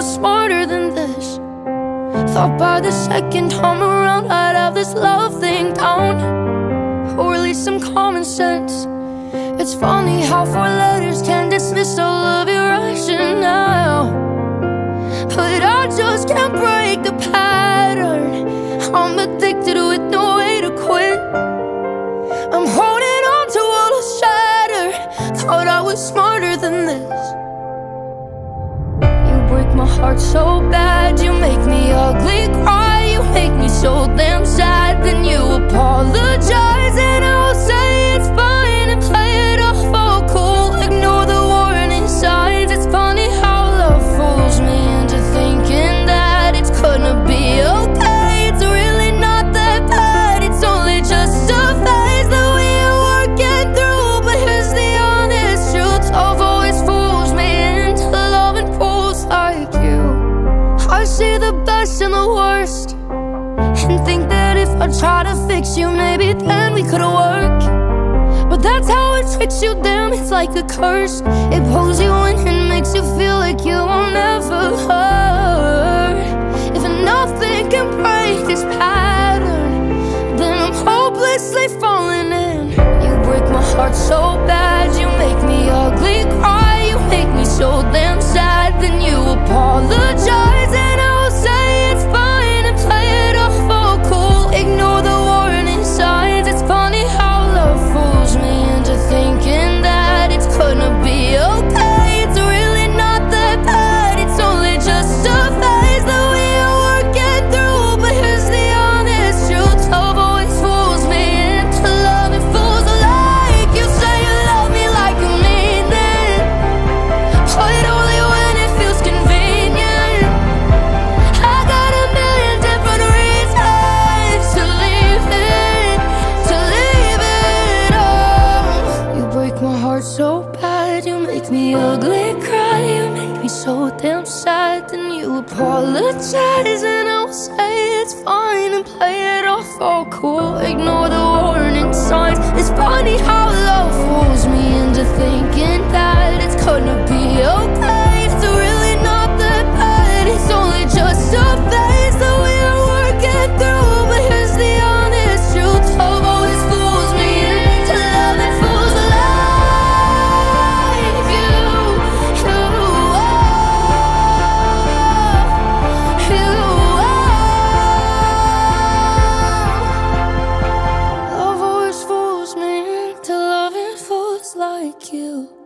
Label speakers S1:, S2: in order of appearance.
S1: was smarter than this. Thought by the second time around I'd have this love thing down. Or at least some common sense. It's funny how for less see the best and the worst And think that if I try to fix you Maybe then we could work But that's how it treats you, damn It's like a curse. It pulls you in and makes you feel like you want so bad You make me ugly cry. You make me so damn sad Then you apologize And I'll say it's fine And play it off all cool Ignore the warning signs. like you.